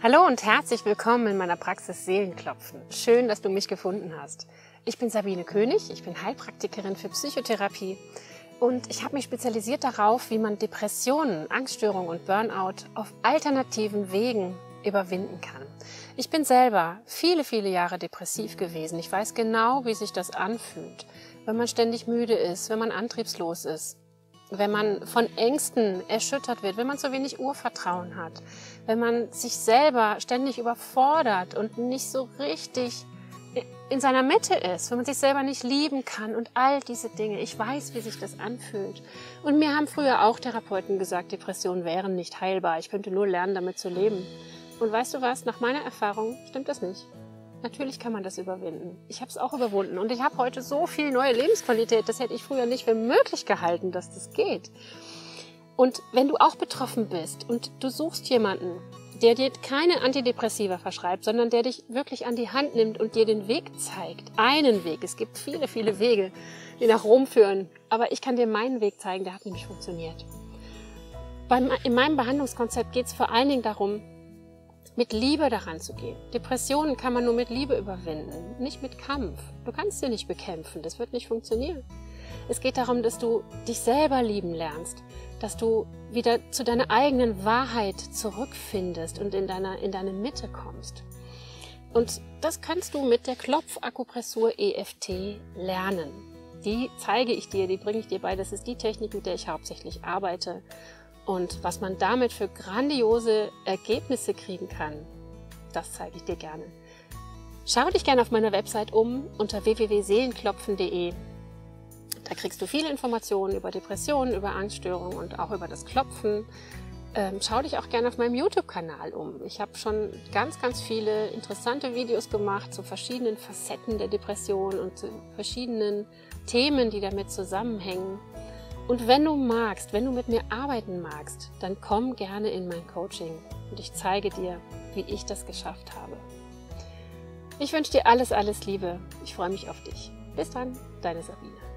Hallo und herzlich willkommen in meiner Praxis Seelenklopfen. Schön, dass du mich gefunden hast. Ich bin Sabine König, ich bin Heilpraktikerin für Psychotherapie und ich habe mich spezialisiert darauf, wie man Depressionen, Angststörungen und Burnout auf alternativen Wegen überwinden kann. Ich bin selber viele, viele Jahre depressiv gewesen. Ich weiß genau, wie sich das anfühlt, wenn man ständig müde ist, wenn man antriebslos ist, wenn man von Ängsten erschüttert wird, wenn man zu wenig Urvertrauen hat, wenn man sich selber ständig überfordert und nicht so richtig in seiner Mitte ist, wenn man sich selber nicht lieben kann und all diese Dinge. Ich weiß, wie sich das anfühlt. Und mir haben früher auch Therapeuten gesagt, Depressionen wären nicht heilbar. Ich könnte nur lernen, damit zu leben. Und weißt du was? Nach meiner Erfahrung stimmt das nicht. Natürlich kann man das überwinden. Ich habe es auch überwunden und ich habe heute so viel neue Lebensqualität. Das hätte ich früher nicht für möglich gehalten, dass das geht. Und wenn du auch betroffen bist und du suchst jemanden, der dir keine Antidepressiva verschreibt, sondern der dich wirklich an die Hand nimmt und dir den Weg zeigt, einen Weg. Es gibt viele, viele Wege, die nach Rom führen. Aber ich kann dir meinen Weg zeigen, der hat nämlich funktioniert. in meinem Behandlungskonzept geht es vor allen Dingen darum, mit Liebe daran zu gehen. Depressionen kann man nur mit Liebe überwinden, nicht mit Kampf. Du kannst sie nicht bekämpfen, das wird nicht funktionieren. Es geht darum, dass du dich selber lieben lernst, dass du wieder zu deiner eigenen Wahrheit zurückfindest und in, deiner, in deine Mitte kommst. Und das kannst du mit der Klopfakupressur EFT lernen. Die zeige ich dir, die bringe ich dir bei. Das ist die Technik, mit der ich hauptsächlich arbeite. Und was man damit für grandiose Ergebnisse kriegen kann, das zeige ich dir gerne. Schau dich gerne auf meiner Website um unter www.seelenklopfen.de. Da kriegst du viele Informationen über Depressionen, über Angststörungen und auch über das Klopfen. Ähm, schau dich auch gerne auf meinem YouTube-Kanal um. Ich habe schon ganz, ganz viele interessante Videos gemacht zu verschiedenen Facetten der Depression und zu verschiedenen Themen, die damit zusammenhängen. Und wenn du magst, wenn du mit mir arbeiten magst, dann komm gerne in mein Coaching und ich zeige dir, wie ich das geschafft habe. Ich wünsche dir alles, alles Liebe. Ich freue mich auf dich. Bis dann, deine Sabine.